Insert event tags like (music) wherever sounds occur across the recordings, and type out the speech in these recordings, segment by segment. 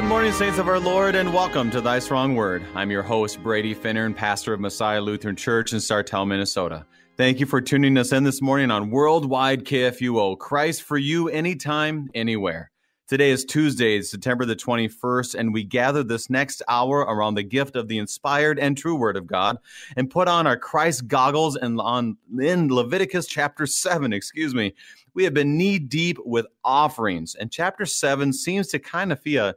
Good morning, saints of our Lord, and welcome to Thy Strong Word. I'm your host, Brady Finnern, and pastor of Messiah Lutheran Church in Sartell, Minnesota. Thank you for tuning us in this morning on Worldwide KFUO. Christ for you, anytime, anywhere. Today is Tuesday, September the 21st, and we gather this next hour around the gift of the inspired and true Word of God and put on our Christ goggles and on in Leviticus chapter 7, excuse me. We have been knee deep with offerings, and chapter 7 seems to kind of be a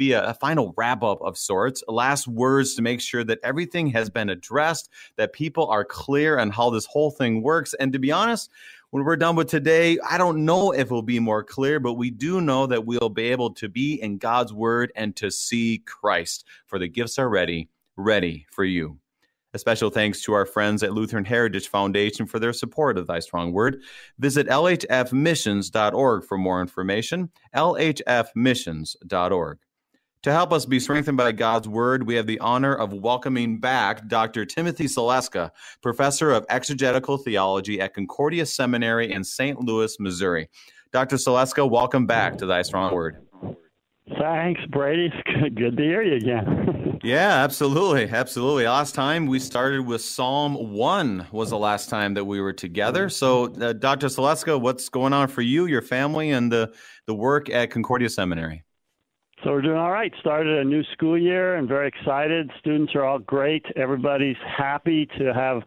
be a, a final wrap up of sorts, last words to make sure that everything has been addressed, that people are clear on how this whole thing works. And to be honest, when we're done with today, I don't know if it'll be more clear, but we do know that we'll be able to be in God's word and to see Christ, for the gifts are ready, ready for you. A special thanks to our friends at Lutheran Heritage Foundation for their support of Thy Strong Word. Visit lhfmissions.org for more information. lhfmissions.org. To help us be strengthened by God's word, we have the honor of welcoming back Dr. Timothy Saleska, professor of exegetical theology at Concordia Seminary in St. Louis, Missouri. Dr. Saleska, welcome back to Thy Strong Word. Thanks, Brady. It's good to hear you again. (laughs) yeah, absolutely. Absolutely. Last time we started with Psalm 1 was the last time that we were together. So, uh, Dr. Saleska, what's going on for you, your family, and the, the work at Concordia Seminary? So we're doing all right. Started a new school year and very excited. Students are all great. Everybody's happy to have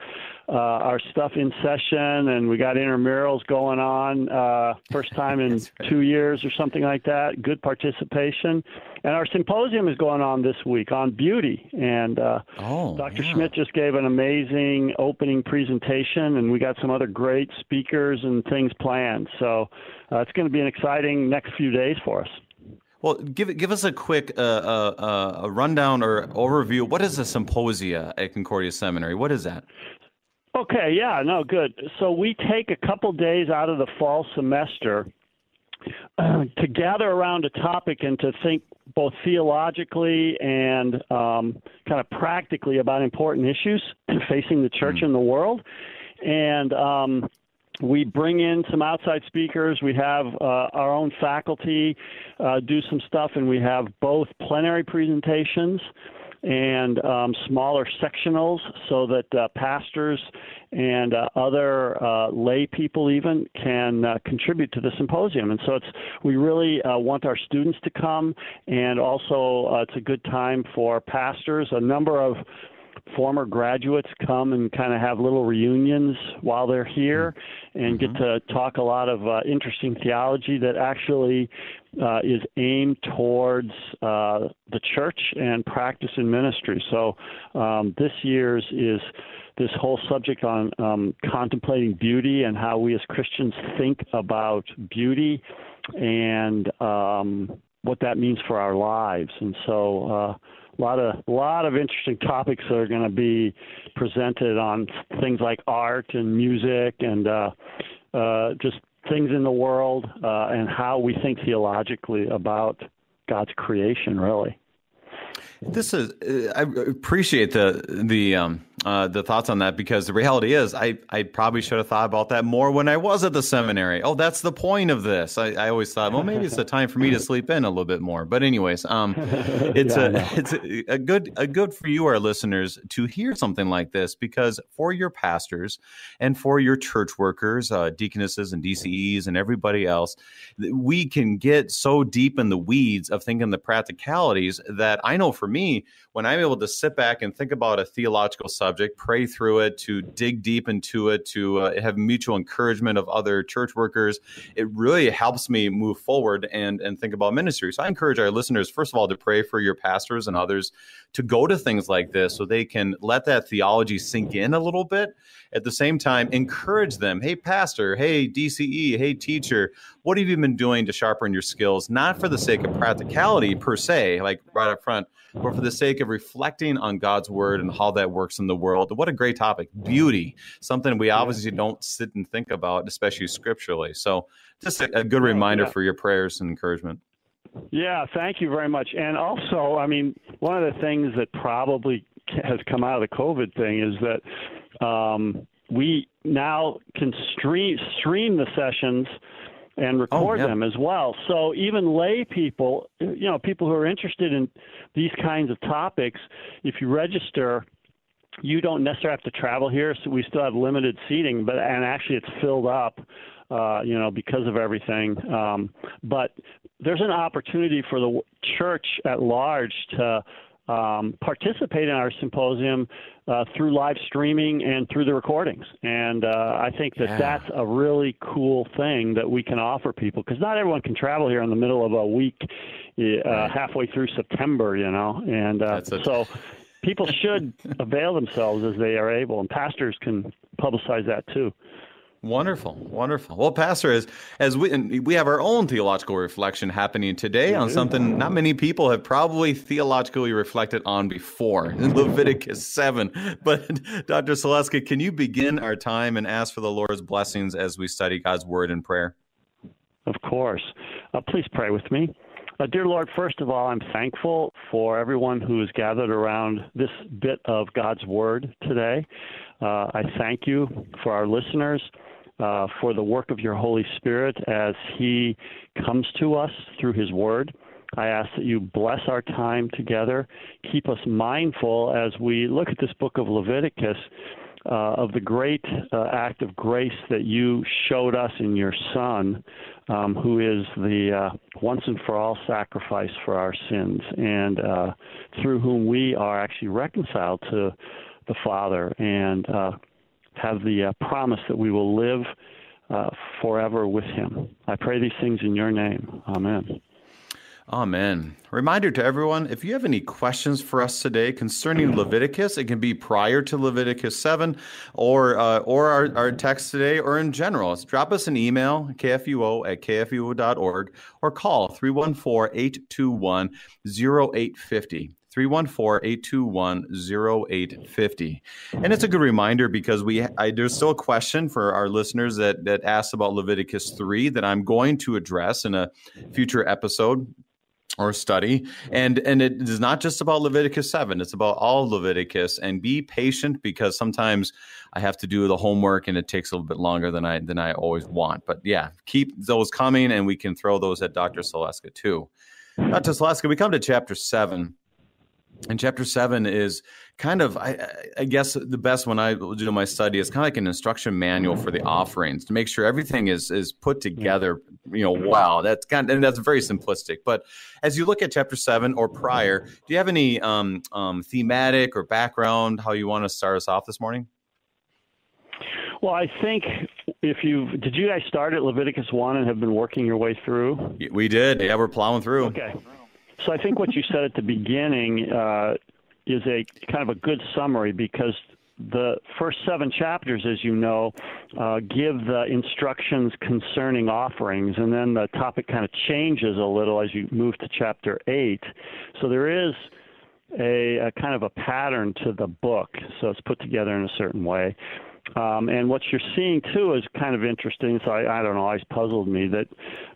uh, our stuff in session, and we got intramurals going on. Uh, first (laughs) time in right. two years or something like that. Good participation. And our symposium is going on this week on beauty. And uh, oh, Dr. Yeah. Schmidt just gave an amazing opening presentation, and we got some other great speakers and things planned. So uh, it's going to be an exciting next few days for us. Well, give give us a quick uh, uh, uh, a rundown or overview. What is a symposia at Concordia Seminary? What is that? Okay, yeah, no, good. So we take a couple days out of the fall semester (clears throat) to gather around a topic and to think both theologically and um, kind of practically about important issues (clears throat) facing the church mm. and the world. And um, we bring in some outside speakers. We have uh, our own faculty uh, do some stuff, and we have both plenary presentations and um, smaller sectionals so that uh, pastors and uh, other uh, lay people even can uh, contribute to the symposium. And so it's we really uh, want our students to come, and also uh, it's a good time for pastors. A number of former graduates come and kind of have little reunions while they're here and mm-hmm. get to talk a lot of uh, interesting theology that actually uh, is aimed towards uh, the church and practice and ministry. So um, this year's is this whole subject on um, contemplating beauty and how we as Christians think about beauty and um, what that means for our lives. And so uh, a lot of lot of interesting topics that are going to be presented on things like art and music and uh, uh, just things in the world uh, and how we think theologically about God's creation, really. This is I appreciate the the um, uh, the thoughts on that because the reality is I, I probably should have thought about that more when I was at the seminary. Oh, that's the point of this. I, I always thought, well, maybe it's the time for me to (laughs) sleep in a little bit more. But anyways, um, (laughs) it's yeah, a it's a, a, good a good for you, our listeners, to hear something like this because for your pastors and for your church workers, uh, deaconesses and DCEs and everybody else, we can get so deep in the weeds of thinking the practicalities that I know for me, when I'm able to sit back and think about a theological subject pray through it, to dig deep into it, to uh, have mutual encouragement of other church workers. It really helps me move forward and, and think about ministry. So I encourage our listeners, first of all, to pray for your pastors and others to go to things like this so they can let that theology sink in a little bit. At the same time, encourage them. Hey, pastor. Hey, DCE. Hey, teacher. What have you been doing to sharpen your skills? Not for the sake of practicality per se, like right up front, but for the sake of reflecting on God's word and how that works in the world. What a great topic. Beauty, something we obviously don't sit and think about, especially scripturally. So, just a, a good reminder for your prayers and encouragement. Yeah, thank you very much. And also, I mean, one of the things that probably has come out of the COVID thing is that um, we now can stream stream the sessions and record oh, yeah. them as well. So even lay people, you know, people who are interested in these kinds of topics, if you register, you don't necessarily have to travel here. So we still have limited seating, but and actually it's filled up. Uh, you know, because of everything. Um, but there's an opportunity for the church at large to um, participate in our symposium uh, through live streaming and through the recordings. And uh, I think that yeah. that's a really cool thing that we can offer people because not everyone can travel here in the middle of a week, uh, halfway through September, you know. And uh, a... so people should avail themselves as they are able, and pastors can publicize that too. Wonderful, wonderful. Well, Pastor, as as we we have our own theological reflection happening today on something not many people have probably theologically reflected on before in Leviticus (laughs) seven. But Dr. Saleska, can you begin our time and ask for the Lord's blessings as we study God's Word in prayer? Of course. Uh, please pray with me. Uh, dear Lord, first of all, I'm thankful for everyone who is gathered around this bit of God's Word today. Uh, I thank you for our listeners uh, for the work of your Holy Spirit as He comes to us through His Word. I ask that you bless our time together. Keep us mindful as we look at this book of Leviticus uh, of the great uh, act of grace that you showed us in your Son, um, who is the uh, once and for all sacrifice for our sins, and uh, through whom we are actually reconciled to the Father. And uh, have the uh, promise that we will live uh, forever with him. I pray these things in your name. Amen. Amen. Reminder to everyone if you have any questions for us today concerning Leviticus, it can be prior to Leviticus 7 or, uh, or our, our text today or in general. drop us an email, kfuo at kfuo.org, or call 314 821 0850. 314-821-0850. And it's a good reminder because we I, there's still a question for our listeners that that asks about Leviticus 3 that I'm going to address in a future episode or study. And and it is not just about leviticus 7 it's about all leviticus. And be patient because sometimes i have to do the homework and it takes a little bit longer than i than i always want. But yeah keep those coming and we can throw those at dr Saleska too. Dr Saleska we come to chapter 7 and chapter seven is kind of, I, I, guess, the best when I do my study is kind of like an instruction manual for the offerings to make sure everything is is put together. You know, wow, that's kind of, and that's very simplistic. But as you look at chapter seven or prior, do you have any um, um, thematic or background how you want to start us off this morning? Well, I think if you did, you guys start at Leviticus one and have been working your way through. We did. Yeah, we're plowing through. Okay. So I think what you said at the beginning uh, is a kind of a good summary because the first seven chapters, as you know, uh, give the instructions concerning offerings, and then the topic kind of changes a little as you move to chapter eight. So there is a, a kind of a pattern to the book, so it's put together in a certain way. Um, and what you're seeing too is kind of interesting. So I, I don't know, always puzzled me that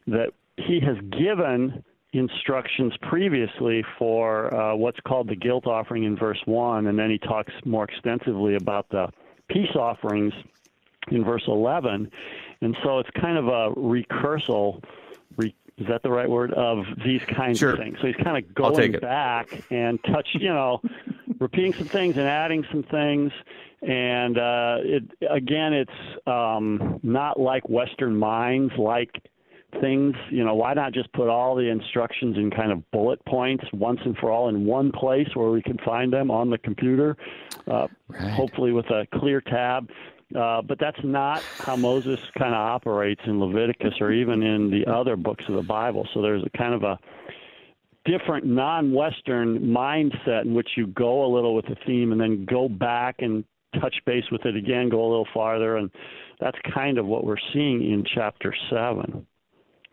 that he has given instructions previously for uh, what's called the guilt offering in verse 1, and then he talks more extensively about the peace offerings in verse 11. And so it's kind of a recursal, re, is that the right word, of these kinds sure. of things. So he's kind of going back and touch, you know, (laughs) repeating some things and adding some things. And uh, it, again, it's um, not like Western minds, like things, you know, why not just put all the instructions in kind of bullet points once and for all in one place where we can find them on the computer, uh, right. hopefully with a clear tab. Uh, but that's not how Moses kind of operates in Leviticus or even in the other books of the Bible. So there's a kind of a different non-Western mindset in which you go a little with the theme and then go back and touch base with it again, go a little farther, and that's kind of what we're seeing in chapter seven.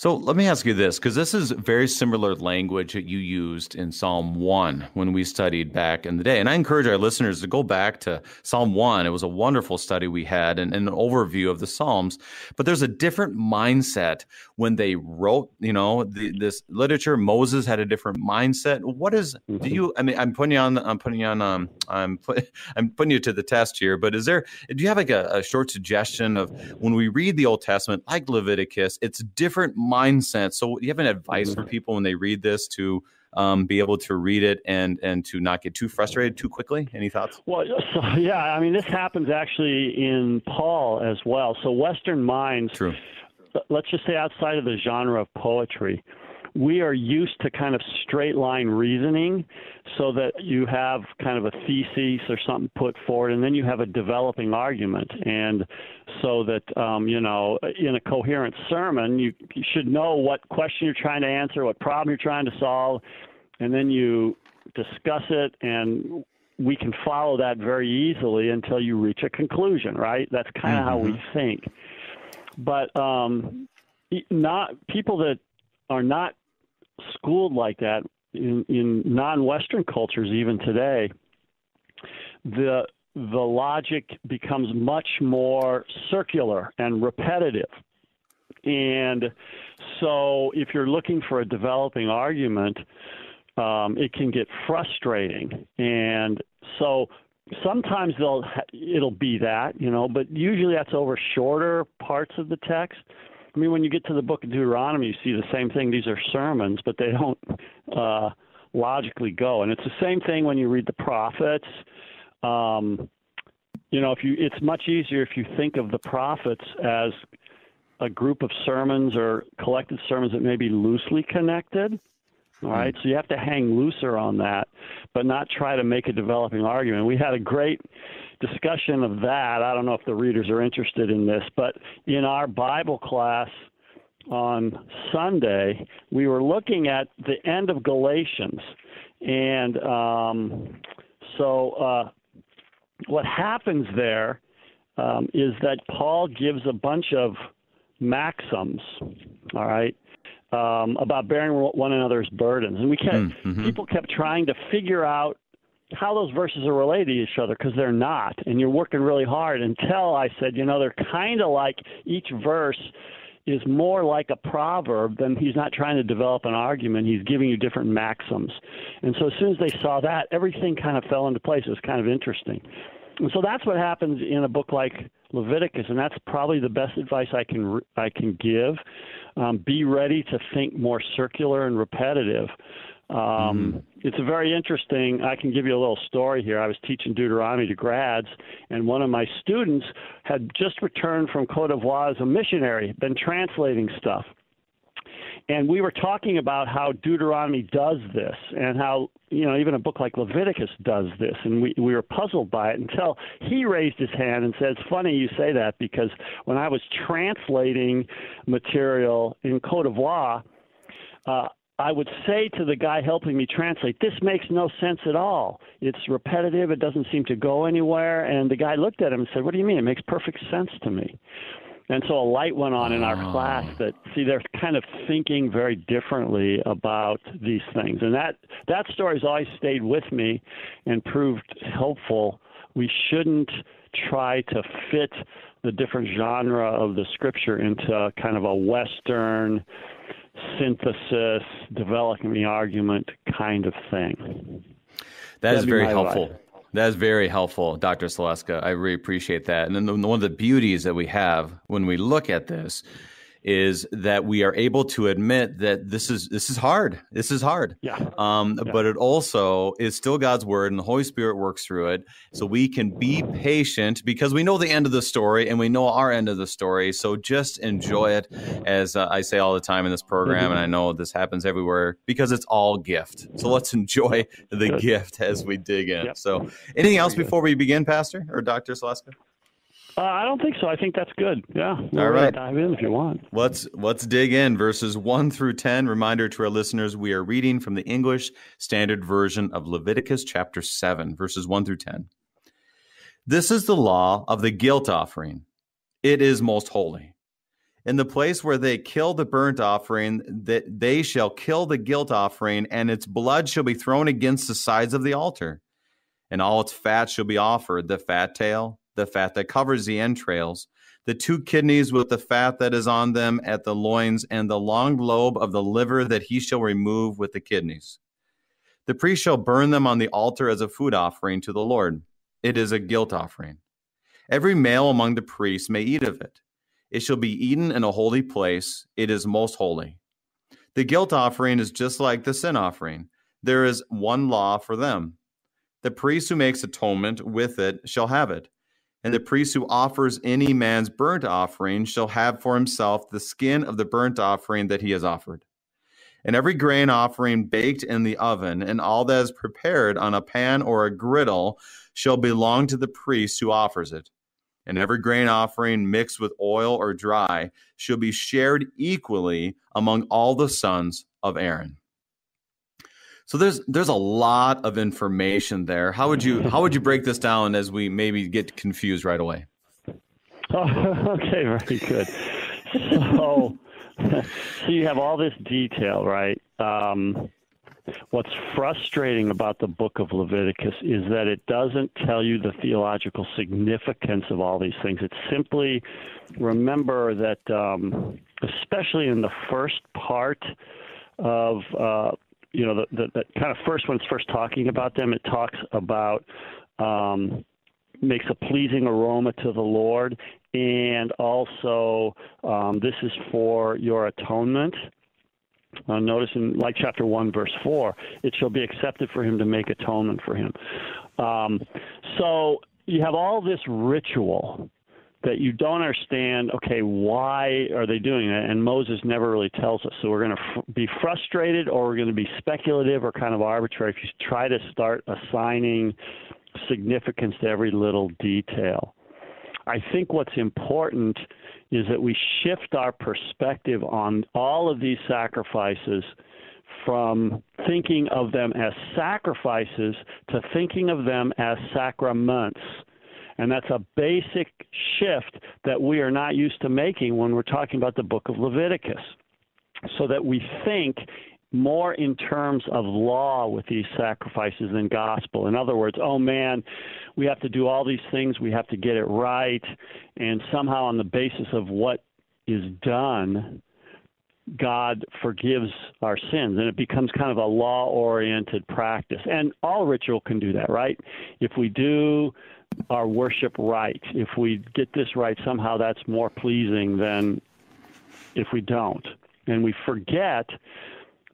So let me ask you this, because this is very similar language that you used in Psalm 1 when we studied back in the day. And I encourage our listeners to go back to Psalm 1. It was a wonderful study we had and, and, an overview of the Psalms. But there's a different mindset when they wrote, you know, the, this literature. Moses had a different mindset. What is, do mm-hmm. you, I mean, I'm putting you on, I'm putting you on, um, I'm, put, (laughs) I'm putting you to the test here, but is there, do you have like a, a short suggestion of when we read the Old Testament, like Leviticus, it's different mindset. So, do you have an advice for mm-hmm. people when they read this to um, be able to read it and and to not get too frustrated too quickly? Any thoughts? Well, so, (laughs) yeah, I mean, this happens actually in Paul as well. So, Western minds, True. let's just say outside of the genre of poetry, we are used to kind of straight line reasoning so that you have kind of a thesis or something put forward and then you have a developing argument and so that um, you know in a coherent sermon you, you should know what question you're trying to answer what problem you're trying to solve and then you discuss it and we can follow that very easily until you reach a conclusion right that's kind of mm-hmm. how we mm-hmm. think but um, not people that are not schooled like that in, in non-Western cultures, even today, the the logic becomes much more circular and repetitive. And so, if you're looking for a developing argument, um, it can get frustrating. And so, sometimes they'll it'll be that, you know, but usually that's over shorter parts of the text. I mean, when you get to the book of Deuteronomy, you see the same thing. These are sermons, but they don't uh, logically go. And it's the same thing when you read the prophets. Um, you know, if you, it's much easier if you think of the prophets as a group of sermons or collected sermons that may be loosely connected. All right, so you have to hang looser on that, but not try to make a developing argument. We had a great discussion of that. I don't know if the readers are interested in this, but in our Bible class on Sunday, we were looking at the end of Galatians. And um, so uh, what happens there um, is that Paul gives a bunch of maxims, all right, um, about bearing one another's burdens. And we kept, mm-hmm. people kept trying to figure out how those verses are related to each other because they're not. And you're working really hard until I said, you know, they're kind of like each verse is more like a proverb than he's not trying to develop an argument. He's giving you different maxims. And so as soon as they saw that, everything kind of fell into place. It was kind of interesting. And so that's what happens in a book like Leviticus, and that's probably the best advice I can I can give. Um, be ready to think more circular and repetitive. Um, mm-hmm. It's a very interesting. I can give you a little story here. I was teaching Deuteronomy to grads, and one of my students had just returned from Cote d'Ivoire as a missionary, been translating stuff. And we were talking about how Deuteronomy does this and how, you know, even a book like Leviticus does this. And we, we were puzzled by it until he raised his hand and said, It's funny you say that because when I was translating material in Cote d'Ivoire, uh, I would say to the guy helping me translate, this makes no sense at all. It's repetitive. It doesn't seem to go anywhere. And the guy looked at him and said, What do you mean? It makes perfect sense to me. And so a light went on in our oh. class that see they're kind of thinking very differently about these things. And that that story's always stayed with me and proved helpful. We shouldn't try to fit the different genre of the scripture into kind of a western synthesis, developing the argument kind of thing. That That'd is very helpful. Advice. That is very helpful, Dr. Saleska. I really appreciate that. And then the, one of the beauties that we have when we look at this is that we are able to admit that this is this is hard. This is hard. Yeah. Um, yeah. But it also is still God's word, and the Holy Spirit works through it. So we can be patient because we know the end of the story and we know our end of the story. So just enjoy it, as uh, I say all the time in this program, mm-hmm. and I know this happens everywhere because it's all gift. So let's enjoy the gift as we dig in. Yep. So, anything else before we begin, Pastor or Doctor Saleska? Uh, I don't think so. I think that's good. Yeah. All right. Dive in if you want. Let's let's dig in. Verses one through ten. Reminder to our listeners: we are reading from the English Standard Version of Leviticus chapter seven, verses one through ten. This is the law of the guilt offering. It is most holy. In the place where they kill the burnt offering, that they shall kill the guilt offering, and its blood shall be thrown against the sides of the altar. And all its fat shall be offered the fat tail, the fat that covers the entrails, the two kidneys with the fat that is on them at the loins, and the long lobe of the liver that he shall remove with the kidneys. The priest shall burn them on the altar as a food offering to the Lord. It is a guilt offering. Every male among the priests may eat of it. It shall be eaten in a holy place. It is most holy. The guilt offering is just like the sin offering. There is one law for them. The priest who makes atonement with it shall have it. And the priest who offers any man's burnt offering shall have for himself the skin of the burnt offering that he has offered. And every grain offering baked in the oven, and all that is prepared on a pan or a griddle, shall belong to the priest who offers it and every grain offering mixed with oil or dry shall be shared equally among all the sons of Aaron. So there's there's a lot of information there. How would you how would you break this down as we maybe get confused right away? Oh, (laughs) okay, very good. So, (laughs) so you have all this detail, right? Um, What's frustrating about the book of Leviticus is that it doesn't tell you the theological significance of all these things. It simply remember that, um, especially in the first part of, uh, you know, the, the, the, kind of first when it's first talking about them, it talks about um, makes a pleasing aroma to the Lord, and also um, this is for your atonement. Uh, notice in like chapter 1, verse 4, it shall be accepted for him to make atonement for him. Um, so you have all this ritual that you don't understand, okay, why are they doing it? And Moses never really tells us. So we're going to fr- be frustrated or we're going to be speculative or kind of arbitrary if you try to start assigning significance to every little detail. I think what's important is that we shift our perspective on all of these sacrifices from thinking of them as sacrifices to thinking of them as sacraments. And that's a basic shift that we are not used to making when we're talking about the book of Leviticus. So that we think more in terms of law with these sacrifices than gospel. In other words, oh man, we have to do all these things, we have to get it right, and somehow on the basis of what is done, God forgives our sins, and it becomes kind of a law oriented practice. And all ritual can do that, right? If we do our worship right, if we get this right, somehow that's more pleasing than if we don't. And we forget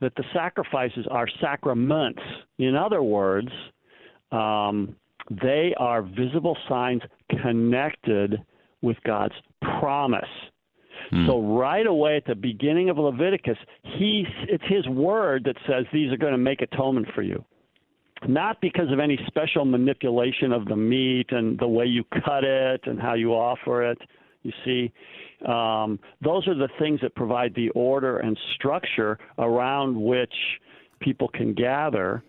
that the sacrifices are sacraments. In other words, um, they are visible signs connected with God's promise. Hmm. So right away at the beginning of Leviticus, he it's his word that says these are going to make atonement for you. Not because of any special manipulation of the meat and the way you cut it and how you offer it. You see, um, those are the things that provide the order and structure around which people can gather.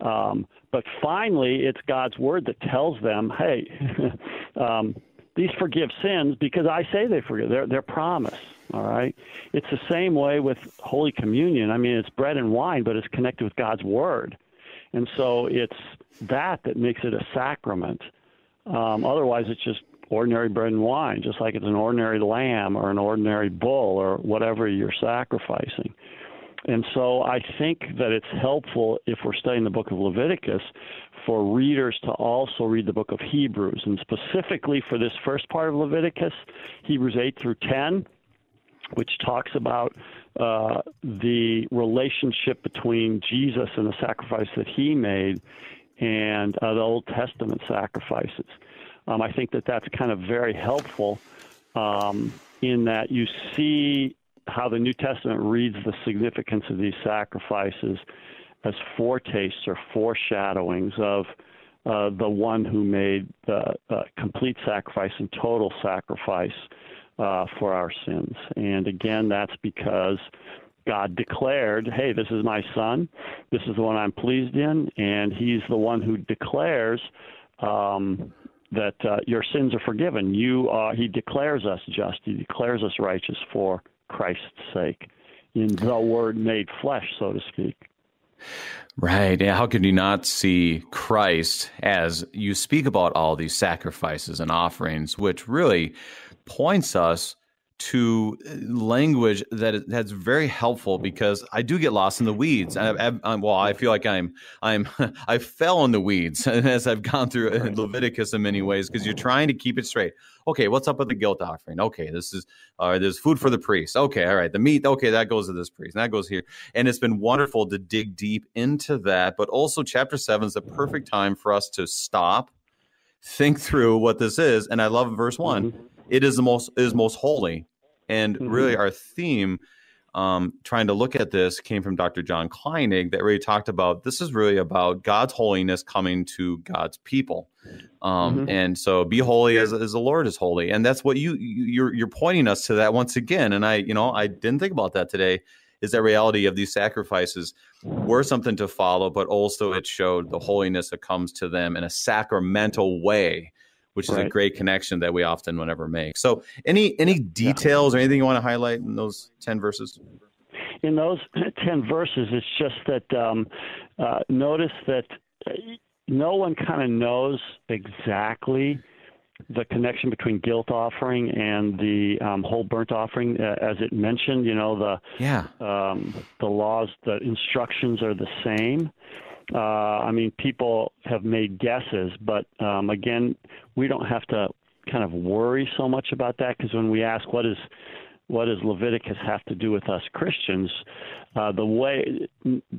Um, but finally, it's God's word that tells them, hey, (laughs) um, these forgive sins because I say they forgive. They're, they're promise. All right. It's the same way with Holy Communion. I mean, it's bread and wine, but it's connected with God's word. And so it's that that makes it a sacrament. Um, otherwise, it's just ordinary bread and wine, just like it's an ordinary lamb or an ordinary bull or whatever you're sacrificing. And so I think that it's helpful if we're studying the book of Leviticus for readers to also read the book of Hebrews. And specifically for this first part of Leviticus, Hebrews 8 through 10, which talks about uh, the relationship between Jesus and the sacrifice that he made and uh, the Old Testament sacrifices. Um, I think that that's kind of very helpful um, in that you see how the New Testament reads the significance of these sacrifices as foretastes or foreshadowings of uh, the one who made the uh, complete sacrifice and total sacrifice uh, for our sins. And again, that's because God declared, hey, this is my son. This is the one I'm pleased in. And he's the one who declares um, that uh, your sins are forgiven. You are, he declares us just. He declares us righteous for Christ's sake, in the Word made flesh, so to speak. Right. How could you not see Christ as you speak about all these sacrifices and offerings, which really points us to language that that's very helpful because I do get lost in the weeds. I, I, well, I feel like I'm I'm (laughs) I fell in the weeds (laughs) as I've gone through Leviticus in many ways because you're trying to keep it straight. Okay, what's up with the guilt offering? Okay, this is uh, there's food for the priest. Okay, all right, the meat. Okay, that goes to this priest. And that goes here, and it's been wonderful to dig deep into that. But also, chapter seven is the perfect time for us to stop, think through what this is. And I love verse one. Mm-hmm. It is the most is most holy and mm-hmm. really, our theme, um, trying to look at this, came from Dr. John Kleinig that really talked about this is really about God's holiness coming to God's people. Um, mm-hmm. And so, be holy as, as the Lord is holy, and that's what you you're you're pointing us to that once again. And I, you know, I didn't think about that today. Is that reality of these sacrifices were something to follow, but also it showed the holiness that comes to them in a sacramental way which is right. a great connection that we often would never make. So, any any details or anything you want to highlight in those ten verses? In those (clears throat) ten verses, it's just that um, uh, notice that uh, no one kind of knows exactly the connection between guilt offering and the um, whole burnt offering, uh, as it mentioned. You know the yeah um, the laws, the instructions are the same. Uh, I mean, people have made guesses, but um, again, we don't have to kind of worry so much about that because when we ask what is what does Leviticus have to do with us Christians, uh, the way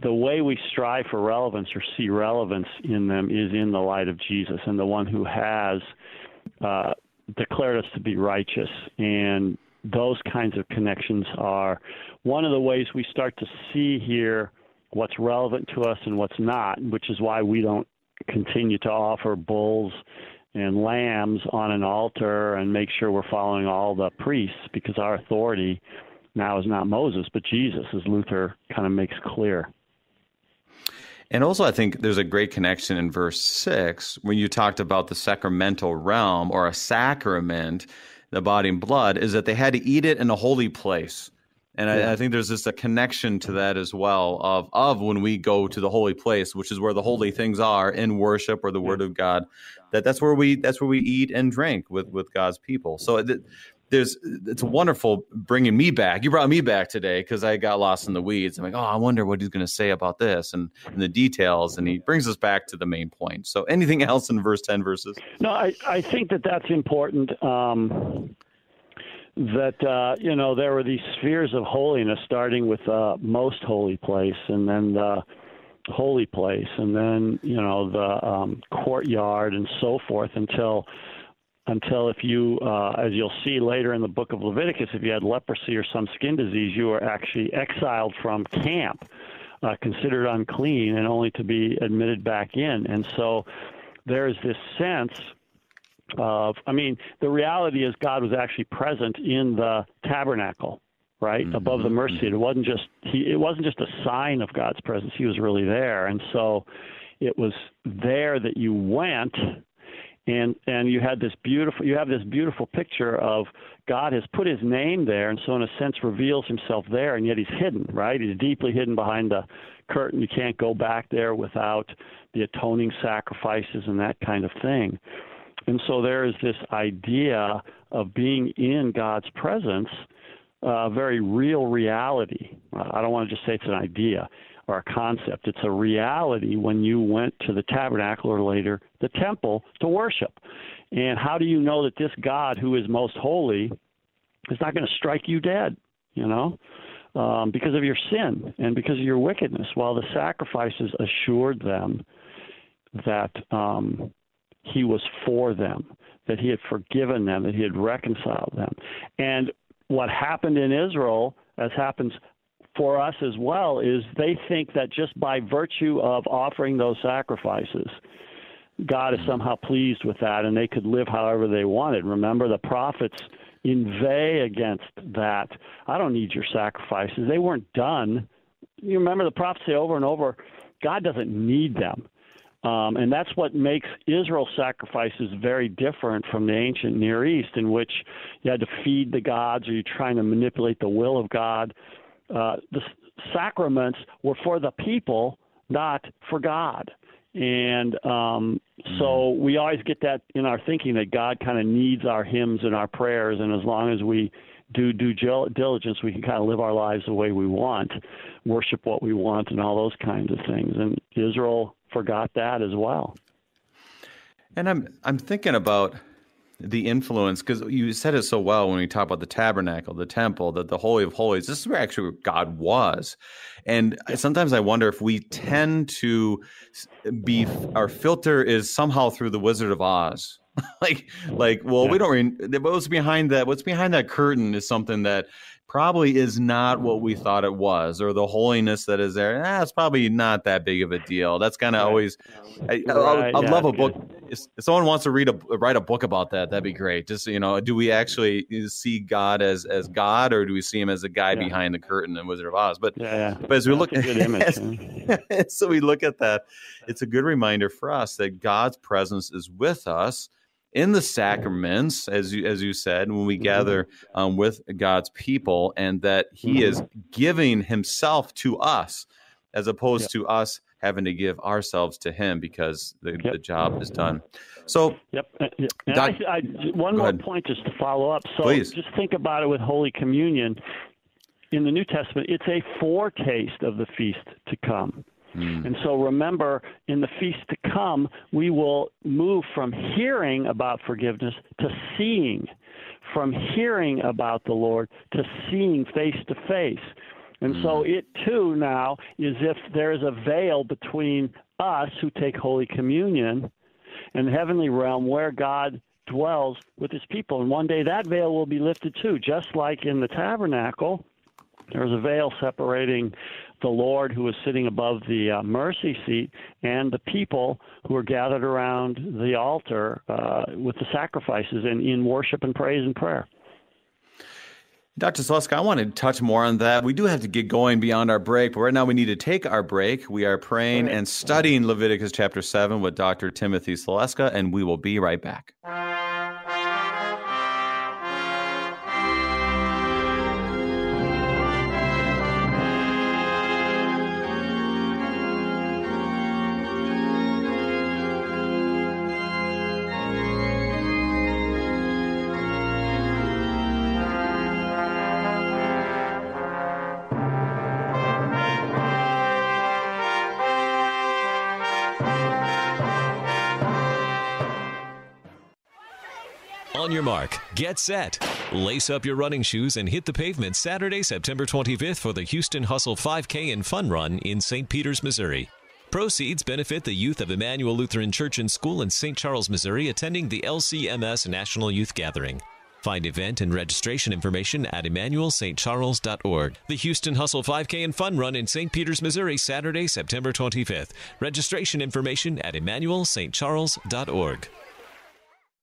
the way we strive for relevance or see relevance in them is in the light of Jesus and the one who has uh, declared us to be righteous. And those kinds of connections are one of the ways we start to see here what's relevant to us and what's not, which is why we don't continue to offer bulls and lambs on an altar and make sure we're following all the priests because our authority now is not Moses but Jesus, as Luther kind of makes clear. And also, I think there's a great connection in verse six when you talked about the sacramental realm or a sacrament, the body and blood, is that they had to eat it in a holy place. And yeah. I, I, think there's just a connection to that as well of of when we go to the holy place, which is where the holy things are in worship or the Word of God. That that's where we that's where we eat and drink with with God's people. So it, there's it's wonderful bringing me back. You brought me back today because I got lost in the weeds. I'm like, oh, I wonder what he's going to say about this and, and the details, and he brings us back to the main point. So, anything else in verse ten verses? No, I I think that that's important. Um, that uh, you know there were these spheres of holiness, starting with uh, most holy place, and then the holy place, and then you know the um, courtyard, and so forth, until until if you, uh, as you'll see later in the book of Leviticus, if you had leprosy or some skin disease, you were actually exiled from camp, uh, considered unclean, and only to be admitted back in. And so there is this sense of I mean, the reality is God was actually present in the tabernacle, right mm-hmm. above the mercy seat. It wasn't just he. It wasn't just a sign of God's presence. He was really there, and so it was there that you went. And and you had this beautiful you have this beautiful picture of God has put His name there, and so in a sense reveals Himself there, and yet He's hidden, right? He's deeply hidden behind the curtain. You can't go back there without the atoning sacrifices and that kind of thing. And so there is this idea of being in God's presence, a uh, very real reality. I don't want to just say it's an idea or a concept. It's a reality when you went to the tabernacle or later the temple to worship. And how do you know that this God who is most holy is not going to strike you dead, you know? Um, because of your sin and because of your wickedness, while the sacrifices assured them that um, he was for them, that he had forgiven them, that he had reconciled them. And what happened in Israel, as happens for us as well, is they think that just by virtue of offering those sacrifices, God is somehow pleased with that and they could live however they wanted. Remember, the prophets inveigh against that. I don't need your sacrifices. They weren't done. You remember the prophets say over and over, God doesn't need them. Um, and that's what makes Israel's sacrifices very different from the ancient Near East, in which you had to feed the gods or you're trying to manipulate the will of God. Uh, the sacraments were for the people, not for God. And um, so mm-hmm. we always get that in our thinking that God kind of needs our hymns and our prayers, and as long as we do due diligence, we can kind of live our lives the way we want, worship what we want, and all those kinds of things. And Israel forgot that as well. And I'm I'm thinking about the influence because you said it so well when we talk about the tabernacle, the temple, the, the holy of holies. This is where actually God was, and sometimes I wonder if we tend to be our filter is somehow through the Wizard of Oz. Like, (laughs) like, well, yeah. we don't. What's behind that? What's behind that curtain is something that probably is not what we thought it was, or the holiness that is there. Eh, it's probably not that big of a deal. That's kind of right. always. I, right, I'd yeah, love a book. If someone wants to read a write a book about that, that'd be great. Just you know, do we actually see God as as God, or do we see him as a guy yeah. behind the curtain in Wizard of Oz? But yeah, but as we look, at (laughs) (laughs) so we look at that, it's a good reminder for us that God's presence is with us in the sacraments, as you as you said, when we mm-hmm. gather um, with God's people, and that He is mm-hmm. giving Himself to us, as opposed yep. to us having to give ourselves to Him because the, yep. the job is done. So, yep. Uh, Doc, I, I, one more ahead. point just to follow up. So, Please. just think about it with Holy Communion. In the New Testament, it's a foretaste of the feast to come. Mm. And so remember, in the feast to come, we will move from hearing about forgiveness to seeing, from hearing about the Lord to seeing face to face. And mm. so it too now is if there is a veil between us who take Holy Communion and the heavenly realm where God dwells with his people. And one day that veil will be lifted too, just like in the tabernacle. There's a veil separating the Lord who is sitting above the uh, mercy seat and the people who are gathered around the altar uh, with the sacrifices and in worship and praise and prayer. Dr. Saleska, I want to touch more on that. We do have to get going beyond our break, but right now we need to take our break. We are praying right. and studying Leviticus chapter 7 with Dr. Timothy Saleska, and we will be right back. On your mark, get set. Lace up your running shoes and hit the pavement Saturday, September 25th for the Houston Hustle 5K and Fun Run in St. Peters, Missouri. Proceeds benefit the youth of Emmanuel Lutheran Church and School in St. Charles, Missouri, attending the LCMS National Youth Gathering. Find event and registration information at emmanuelstcharles.org. The Houston Hustle 5K and Fun Run in St. Peters, Missouri, Saturday, September 25th. Registration information at emmanuelstcharles.org.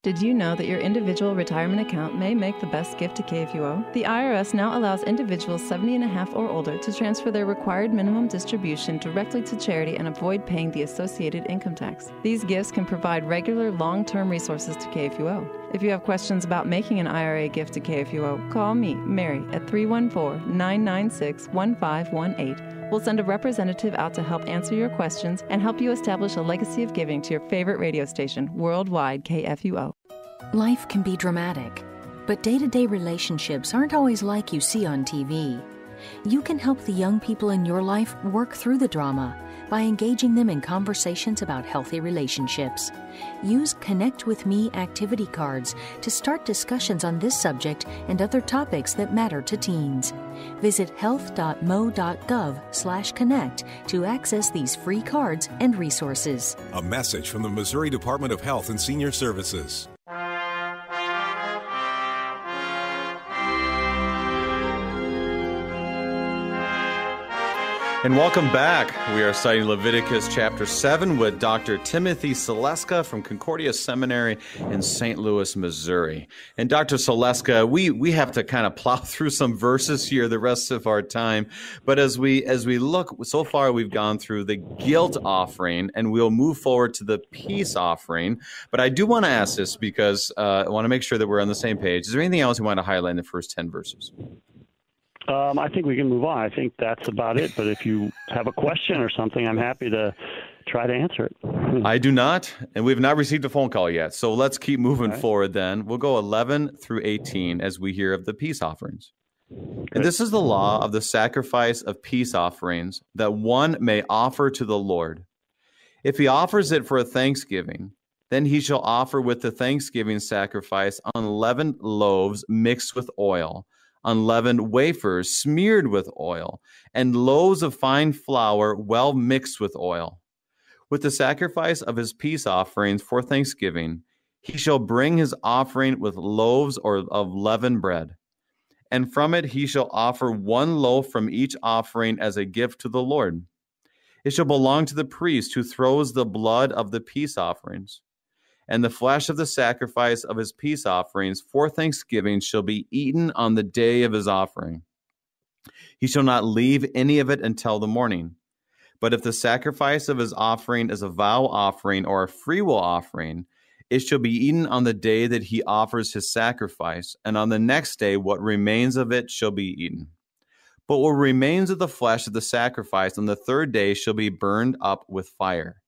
Did you know that your individual retirement account may make the best gift to KFUO? The IRS now allows individuals 70 and a half or older to transfer their required minimum distribution directly to charity and avoid paying the associated income tax. These gifts can provide regular long term resources to KFUO. If you have questions about making an IRA gift to KFUO, call me, Mary, at 314 996 1518 We'll send a representative out to help answer your questions and help you establish a legacy of giving to your favorite radio station, Worldwide KFUO. Life can be dramatic, but day to day relationships aren't always like you see on TV. You can help the young people in your life work through the drama by engaging them in conversations about healthy relationships. Use Connect with Me activity cards to start discussions on this subject and other topics that matter to teens. Visit health.mo.gov/connect to access these free cards and resources. A message from the Missouri Department of Health and Senior Services. And welcome back. We are studying Leviticus chapter 7 with Dr. Timothy Saleska from Concordia Seminary in St. Louis, Missouri. And Dr. Saleska, we, we have to kind of plow (laughs) through some verses here the rest of our time. But as we as we look, so far we've gone through the guilt offering and we'll move forward to the peace offering. But I do want to ask this because uh, I want to make sure that we're on the same page. Is there anything else you want to highlight in the first 10 verses? Um, I think we can move on. I think that's about it. But if you have a question or something, I'm happy to try to answer it. I do not, and we've not received a phone call yet. So let's keep moving right. forward then. We'll go 11 through 18 as we hear of the peace offerings. And this is the law of the sacrifice of peace offerings that one may offer to the Lord. If he offers it for a thanksgiving, then he shall offer with the thanksgiving sacrifice unleavened loaves mixed with oil unleavened wafers smeared with oil, and loaves of fine flour well mixed with oil. With the sacrifice of his peace offerings for thanksgiving, he shall bring his offering with loaves or of leavened bread. And from it he shall offer one loaf from each offering as a gift to the Lord. It shall belong to the priest who throws the blood of the peace offerings and the flesh of the sacrifice of his peace offerings for thanksgiving shall be eaten on the day of his offering. He shall not leave any of it until the morning. But if the sacrifice of his offering is a vow offering or a freewill offering, it shall be eaten on the day that he offers his sacrifice, and on the next day what remains of it shall be eaten. But what remains of the flesh of the sacrifice on the third day shall be burned up with fire.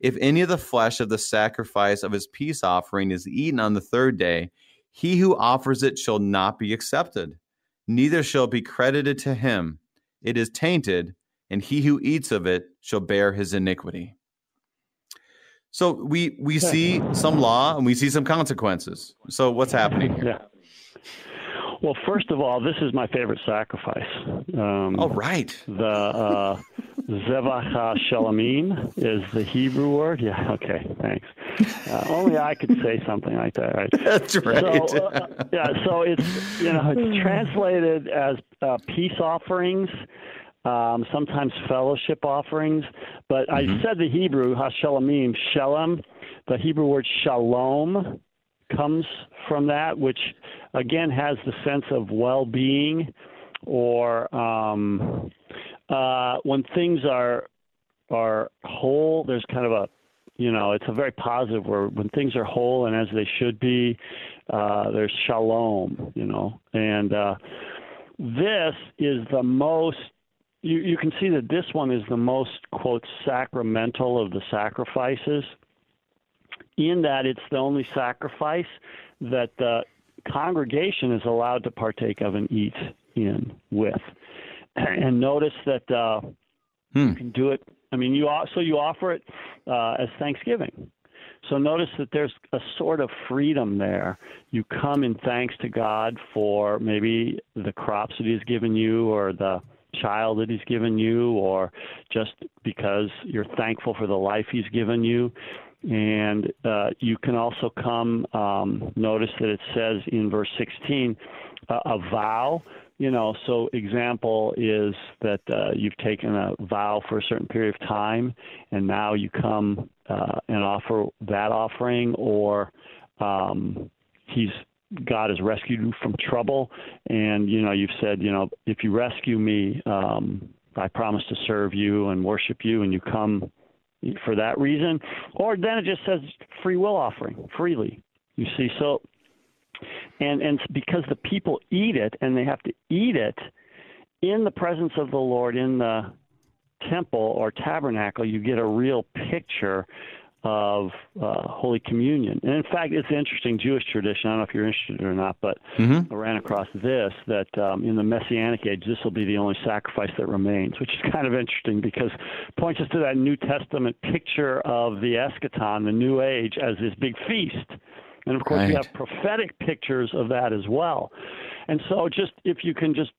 If any of the flesh of the sacrifice of his peace offering is eaten on the third day, he who offers it shall not be accepted, neither shall it be credited to him. It is tainted, and he who eats of it shall bear his iniquity. So we we see some law and we see some consequences. So what's happening here? Yeah. Well, first of all, this is my favorite sacrifice. Um, oh, right. The uh, Zevach Shalamim is the Hebrew word. Yeah, okay, thanks. Uh, only I could say something like that, right? (laughs) That's right. So, uh, yeah, so it's you know it's translated as uh, peace offerings. Um, sometimes fellowship offerings, but mm-hmm. I said the Hebrew hashalamim shalom. The Hebrew word shalom comes from that, which again has the sense of well-being or um, uh, when things are are whole, there's kind of a you know it's a very positive where when things are whole and as they should be, uh, there's shalom, you know, and uh, this is the most. You, you can see that this one is the most quote sacramental of the sacrifices, in that it's the only sacrifice that the congregation is allowed to partake of and eat in with. (clears throat) And notice that uh, hmm. you can do it. I mean, you so you offer it uh, as Thanksgiving. So notice that there's a sort of freedom there. You come in thanks to God for maybe the crops that He's given you, or the child that He's given you, or just because you're thankful for the life He's given you. And uh, you can also come, um, notice that it says in verse 16, uh, a vow. You know, so example is that uh, you've taken a vow for a certain period of time, and now you come uh, and offer that offering, or um, he's God has rescued you from trouble, and you know you've said, you know, if you rescue me, um, I promise to serve you and worship you, and you come for that reason. Or then it just says free will offering freely. You see, so and and because the people eat it and they have to eat it in the presence of the Lord in the temple or tabernacle, you get a real picture of uh, Holy Communion. And in fact, it's an interesting Jewish tradition. I don't know if you're interested or not, but mm-hmm. I ran across this that um, in the Messianic age, this will be the only sacrifice that remains, which is (laughs) kind of interesting because it points us to that New Testament picture of the eschaton, the New Age, as this big feast. And of course, right. we have prophetic pictures of that as well. And so, just if you can just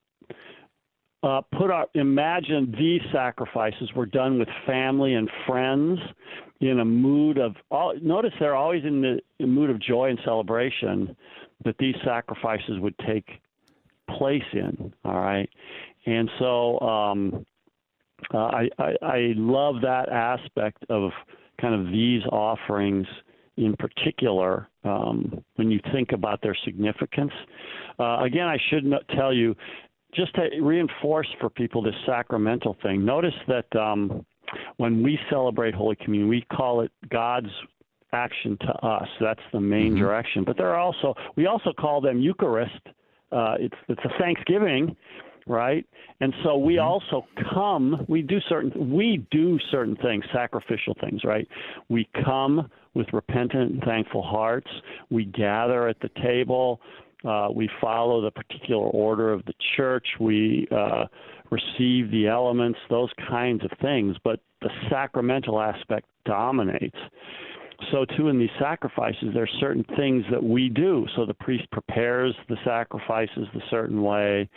uh, put our imagine these sacrifices were done with family and friends in a mood of all, notice they're always in the mood of joy and celebration that these sacrifices would take place in all right and so um uh, I, I I love that aspect of kind of these offerings in particular um, when you think about their significance. Uh, again, I should not tell you just to reinforce for people this sacramental thing. Notice that um, when we celebrate Holy Communion, we call it God's action to us. That's the main mm-hmm. direction. But there are also we also call them Eucharist. Uh, it's it's a Thanksgiving, right? And so we mm-hmm. also come. We do certain we do certain things, sacrificial things, right? We come with repentant and thankful hearts. We gather at the table. Uh, we follow the particular order of the church. We uh, receive the elements, those kinds of things. But the sacramental aspect dominates. So, too, in these sacrifices, there are certain things that we do. So, the priest prepares the sacrifices the certain way.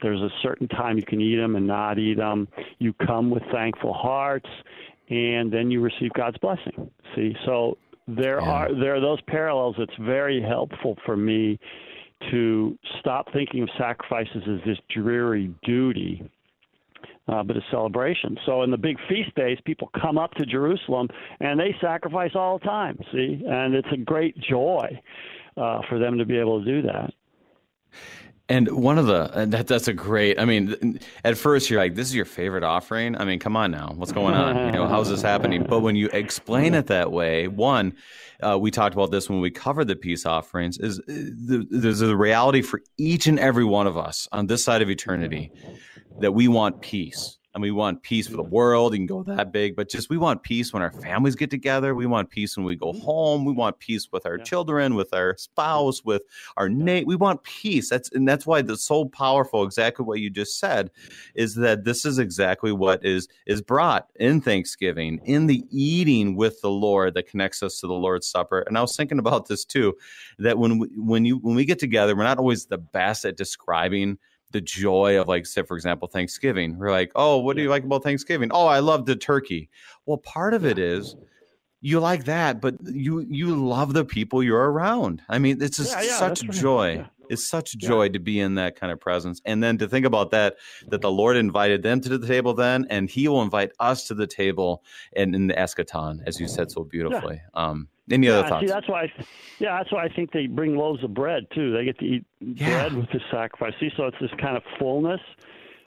There's a certain time you can eat them and not eat them. You come with thankful hearts, and then you receive God's blessing. See, so there yeah. are there are those parallels. It's very helpful for me to stop thinking of sacrifices as this dreary duty, uh, but a celebration. So in the big feast days, people come up to Jerusalem and they sacrifice all the time. See, and it's a great joy uh, for them to be able to do that. And one of the that that's a great. I mean, at first you're like, "This is your favorite offering." I mean, come on now, what's going on? You know, how's this happening? But when you explain it that way, one, uh, we talked about this when we covered the peace offerings. Is uh, the, there's a reality for each and every one of us on this side of eternity that we want peace and we want peace for the world. You can go that big, but just we want peace when our families get together. We want peace when we go mm-hmm. home. We want peace with our yeah. children, with our spouse, with our Nate. We want peace. That's and that's why it's so powerful. Exactly what you just said is that this is exactly what is is brought in Thanksgiving, in the eating with the Lord that connects us to the Lord's Supper. And I was thinking about this too, that when we, when you when we get together, we're not always the best at describing the joy of like say for example thanksgiving. We're like oh what do you like about thanksgiving? Oh i love the turkey. Well part of it is you like that but you you love the people you're around. I mean it's just yeah, yeah, such joy. Yeah. it's such joy to be in that kind of presence. And then to think about that that the lord invited them to the table then and he will invite us to the table and in the eschaton as you said so beautifully. Um any yeah, other thoughts? See, that's why. I, yeah, that's why I think they bring loaves of bread too. They get to eat yeah. bread with the sacrifice. See, so it's this kind of fullness,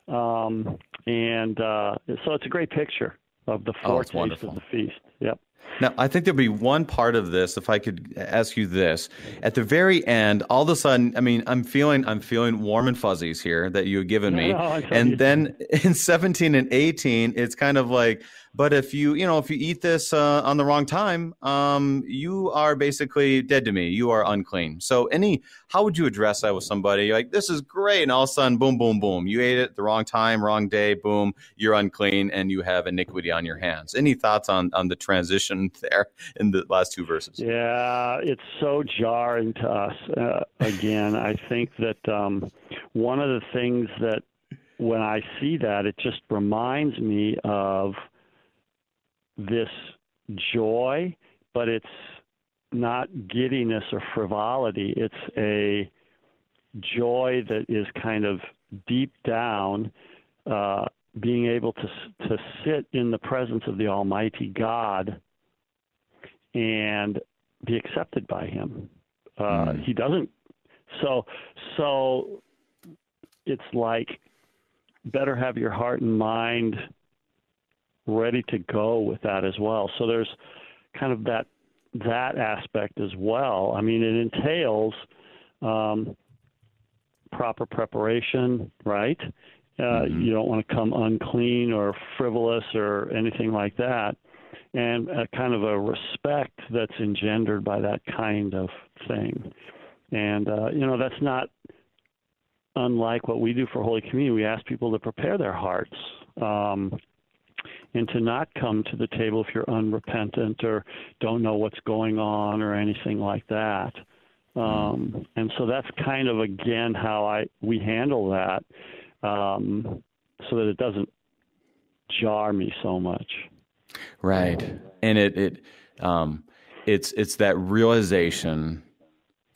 um, and uh, so it's a great picture of the oh, foretaste oh, of the feast. Yep. Now, I think there'll be one part of this. If I could ask you this, at the very end, all of a sudden, I mean, I'm feeling, I'm feeling warm and fuzzies here that you've given (laughs) me, no, and then in 17 and 18, it's kind of like but if you, you know, if you eat this uh, on the wrong time, um, you are basically dead to me. You are unclean. So, any, how would you address that with somebody? You're like, this is great, and all of a sudden, boom, boom, boom, you ate it the wrong time, wrong day, boom, you're unclean, and you have iniquity on your hands. Any thoughts on on the transition (laughs) there in the last two verses? Yeah, it's so jarring to us. Uh, again, I think that um, one of the things that when I see that, it just reminds me of this joy, but it's not giddiness or frivolity. It's a joy that is kind of deep down, uh, being able to to sit in the presence of the Almighty God and be accepted by Him. Uh, mm. He doesn't. So so it's like better have your heart and mind ready to go with that as well. So there's kind of that that aspect as well. I mean, it entails um, proper preparation, right? Uh, mm-hmm. You don't want to come unclean or frivolous or anything like that, and a kind of a respect that's engendered by that kind of thing. And uh, you know, that's not unlike what we do for Holy Communion. We ask people to prepare their hearts. Um, and to not come to the table if you're unrepentant or don't know what's going on or anything like that. Um, and so that's kind of again how I we handle that, um, so that it doesn't jar me so much. Right, and it it um, it's it's that realization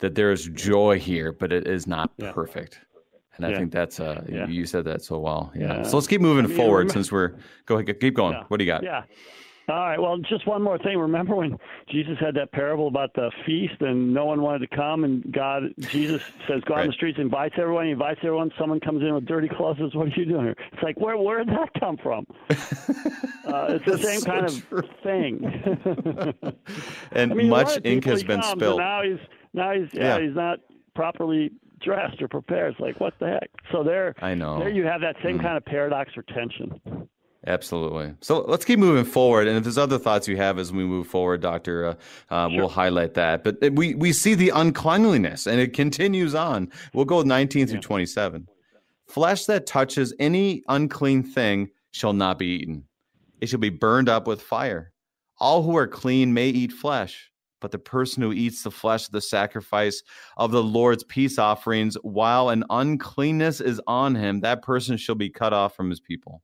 that there is joy here, but it is not yeah. perfect. And I yeah. think that's uh, yeah. you said that so well. Yeah. yeah. So let's keep moving forward remember, since we're go ahead, keep going. What do you got? Yeah. All right. Well, just one more thing. Remember when Jesus had that parable about the feast and no one wanted to come, and God, Jesus says, "Go right. on the streets, invites everyone." He invites everyone. Someone comes in with dirty clothes. Says, "What are you doing here?" It's like, where where did that come from? (laughs) uh, it's the same so kind of thing. (laughs) (laughs) and I mean, much ink has been spilled. Now he's now he's yeah, he's not properly dressed or prepared. It's like what the heck? So there, I know. There you have that same mm. kind of paradox or tension. Absolutely. So let's keep moving forward. And if there's other thoughts you have as we move forward, Doctor, uh, uh, sure. we'll highlight that. But we, we see the uncleanliness and it continues on. We'll go 19 through 27. Flesh that touches any unclean thing shall not be eaten, it shall be burned up with fire. All who are clean may eat flesh, but the person who eats the flesh of the sacrifice of the Lord's peace offerings while an uncleanness is on him, that person shall be cut off from his people.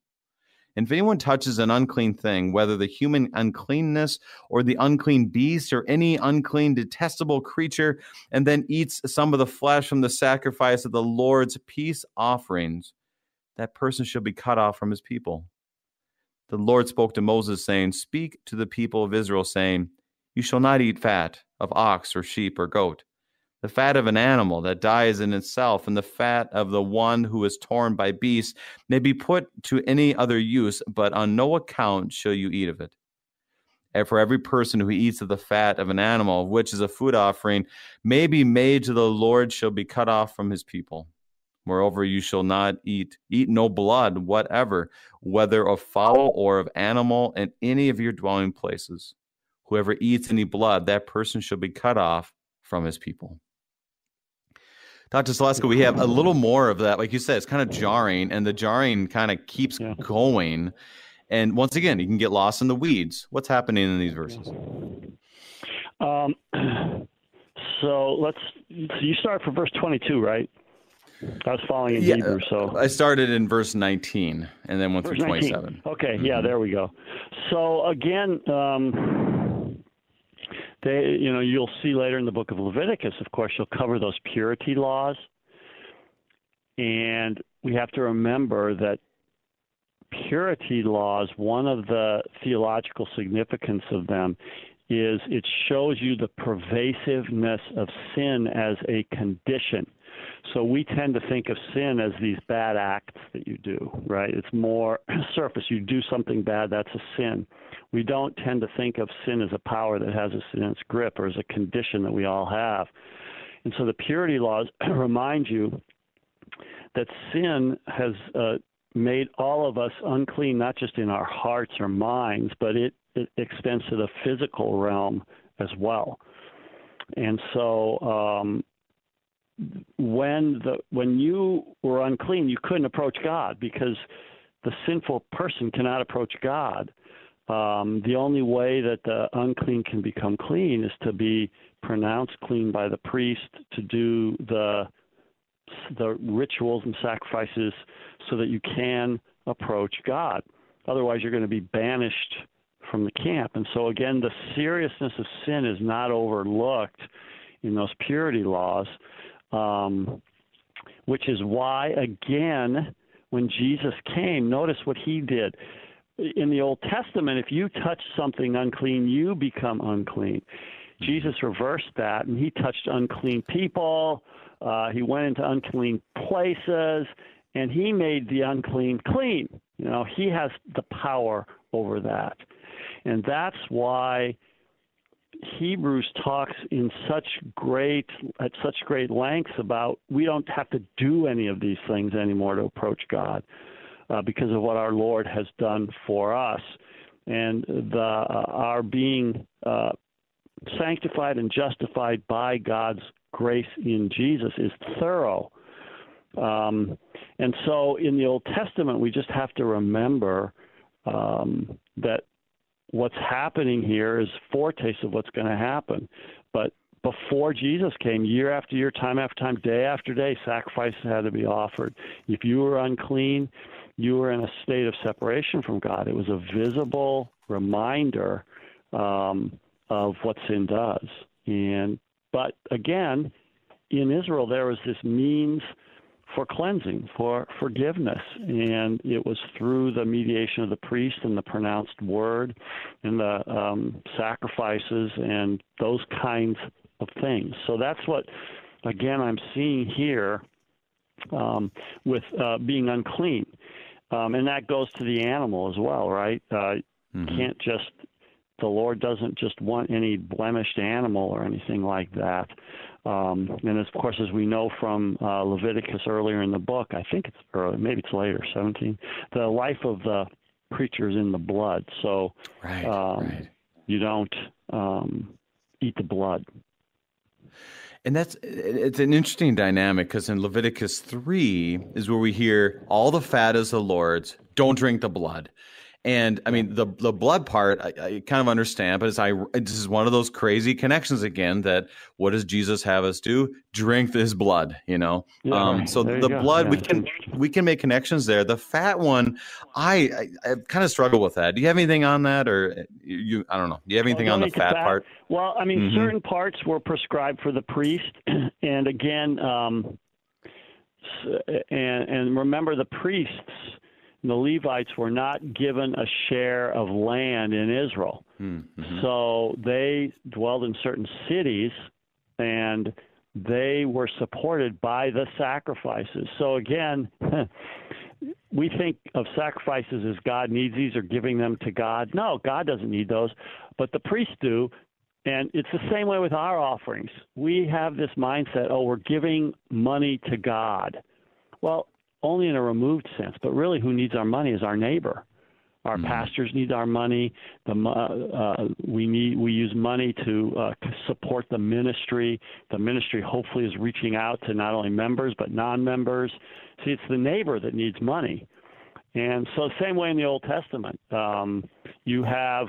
And if anyone touches an unclean thing, whether the human uncleanness or the unclean beast or any unclean, detestable creature, and then eats some of the flesh from the sacrifice of the Lord's peace offerings, that person shall be cut off from his people. The Lord spoke to Moses, saying, Speak to the people of Israel, saying, You shall not eat fat of ox or sheep or goat the fat of an animal that dies in itself, and the fat of the one who is torn by beasts may be put to any other use, but on no account shall you eat of it. And for every person who eats of the fat of an animal, which is a food offering, may be made to the Lord, shall be cut off from his people. Moreover, you shall not eat, eat no blood whatever, whether of fowl or of animal, in any of your dwelling places. Whoever eats any blood, that person shall be cut off from his people. Dr. Saleska, we have a little more of that. Like you said, it's kind of jarring, and the jarring kind of keeps yeah. going. And once again, you can get lost in the weeds. What's happening in these verses? Um, (clears throat) so let's. So you start from verse 22, right? I was following in yeah, Hebrew, so I started in verse 19 and then went verse through 27. 19. Okay, mm-hmm. yeah, there we go. So again, um, they, you know, you'll see later in the book of Leviticus, of course, you'll cover those purity laws. And we have to remember that purity laws, one of the theological significance of them is it shows you the pervasiveness of sin as a condition. So we tend to think of sin as these bad acts that you do, right? It's more (clears throat) surface. You do something bad, that's a sin we don't tend to think of sin as a power that has us in its grip or as a condition that we all have. And so the purity laws (clears throat) remind you that sin has uh, made all of us unclean, not just in our hearts or minds, but it, it extends to the physical realm as well. And so um, when the when you were unclean, you couldn't approach God because the sinful person cannot approach God um, the only way that the unclean can become clean is to be pronounced clean by the priest to do the the rituals and sacrifices so that you can approach God. Otherwise, you're going to be banished from the camp. And so, again, the seriousness of sin is not overlooked in those purity laws, um, which is why, again, when Jesus came, notice what he did in the Old Testament, if you touch something unclean, you become unclean. Jesus reversed that, and he touched unclean people. Uh, he went into unclean places, and he made the unclean clean. You know, he has the power over that, and that's why Hebrews talks in such great at such great lengths about we don't have to do any of these things anymore to approach God uh, because of what our Lord has done for us. And the, uh, our being uh, sanctified and justified by God's grace in Jesus is thorough. Um, and so in the Old Testament, we just have to remember um, that what's happening here is foretaste of what's going to happen. But before Jesus came, year after year, time after time, day after day, sacrifices had to be offered. If you were unclean, you were in a state of separation from God. It was a visible reminder um, of what sin does. And but again, in Israel there was this means for cleansing, for forgiveness. And it was through the mediation of the priest and the pronounced word and the um, sacrifices and those kinds of things. So that's what, again, I'm seeing here um, with uh, being unclean. Um, and that goes to the animal as well, right? Uh, mm-hmm. Can't just the Lord doesn't just want any blemished animal or anything like that. Um, and of course, as we know from uh, Leviticus earlier in the book, I think it's early, maybe it's later, 17, the life of the creature is in the blood. So right, um, right. you don't um, eat the blood. And that's it's an interesting dynamic because in Leviticus 3 is where we hear all the fat is the Lord's, don't drink the blood. And I mean, the the blood part, I, I, kind of understand, but it's I this is one of those crazy connections again. That what does Jesus have us do? Drink his blood, you know. Yeah, um, so the blood, yeah. we can we can make connections there. The fat one, I, I, I kind of struggle with that. Do you have anything on that, or you? I don't know. Do you have anything well, on the fat, fat, part? Well, I mean, mm-hmm. certain parts were prescribed for the priest, (clears throat) and again, um, and and remember the priests the Levites were not given a share of land in Israel. Hmm, mm-hmm. So they dwelled in certain cities and they were supported by the sacrifices. So again, (laughs) we think of sacrifices as God needs these or giving them to God. No, God doesn't need those, but the priests do. And it's the same way with our offerings. We have this mindset, oh, we're giving money to God. Well, only in a removed sense, but really who needs our money is our neighbor. Our mm-hmm. pastors need our money. The uh, uh, we need we use money to uh, support the ministry. The ministry hopefully is reaching out to not only members but non-members. See, it's the neighbor that needs money, and so same way in the Old Testament, um, you have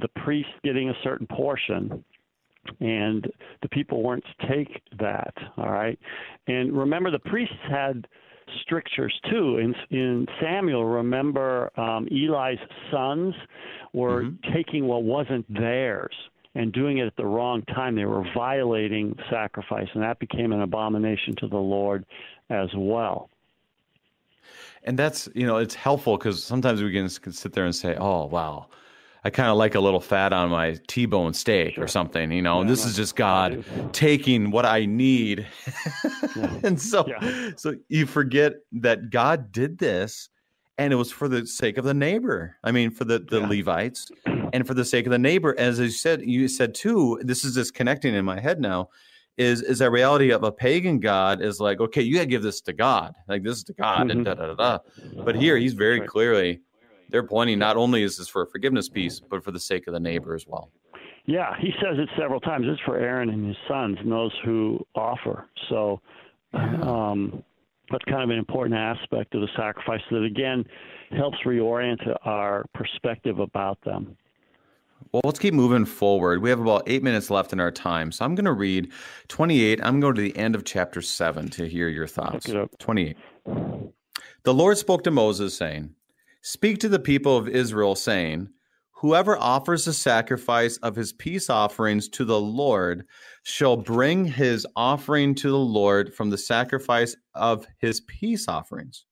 the priest getting a certain portion, and the people weren't to take that. All right, and remember the priests had strictures too. In, in Samuel, remember um, Eli's sons were mm-hmm. taking what wasn't theirs and doing it at the wrong time. They were violating sacrifice, and that became an abomination to the Lord as well. And that's, you know, it's helpful because sometimes we can sit there and say, oh, wow, I kind of like a little fat on my T-bone steak sure. or something, you know. Yeah, this is just God taking what I need, yeah. (laughs) and so yeah. so you forget that God did this, and it was for the sake of the neighbor. I mean, for the the Levites, (clears throat) and for the sake of the neighbor. As you said, you said too. This is just connecting in my head now. Is is a reality of a pagan God is like okay, you got to give this to God, like this is to God, mm-hmm. and da da da da. But here, he's very right. clearly they're pointing not only is this for a forgiveness piece, but for the sake of the neighbor as well. Yeah, he says it several times. It's for Aaron and his sons and those who offer. So um, that's kind of an important aspect of the sacrifice that, again, helps reorient our perspective about them. Well, let's keep moving forward. We have about eight minutes left in our time. So I'm going to read 28. I'm going to the end of chapter 7 to hear your thoughts. 28. The Lord spoke to Moses, saying, Speak to the people of Israel, saying, Whoever offers a sacrifice of his peace offerings to the Lord shall bring his offering to the Lord from the sacrifice of his peace offerings.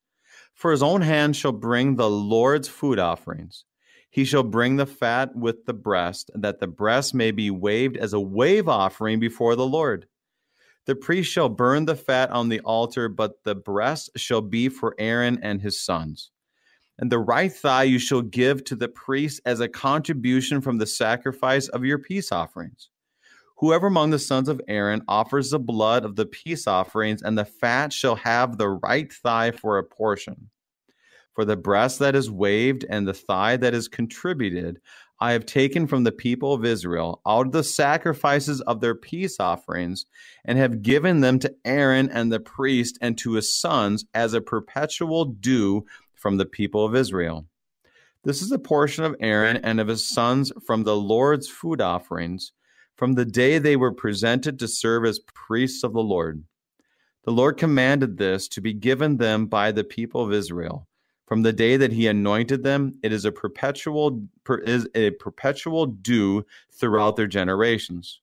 For his own hand shall bring the Lord's food offerings. He shall bring the fat with the breast, that the breast may be waved as a wave offering before the Lord. The priest shall burn the fat on the altar, but the breast shall be for Aaron and his sons. And the right thigh you shall give to the priest as a contribution from the sacrifice of your peace offerings. Whoever among the sons of Aaron offers the blood of the peace offerings and the fat shall have the right thigh for a portion. For the breast that is waved and the thigh that is contributed, I have taken from the people of Israel out of the sacrifices of their peace offerings, and have given them to Aaron and the priest and to his sons as a perpetual due from the people of Israel. This is a portion of Aaron and of his sons from the Lord's food offerings, from the day they were presented to serve as priests of the Lord. The Lord commanded this to be given them by the people of Israel. From the day that he anointed them, it is a perpetual is a perpetual due throughout their generations.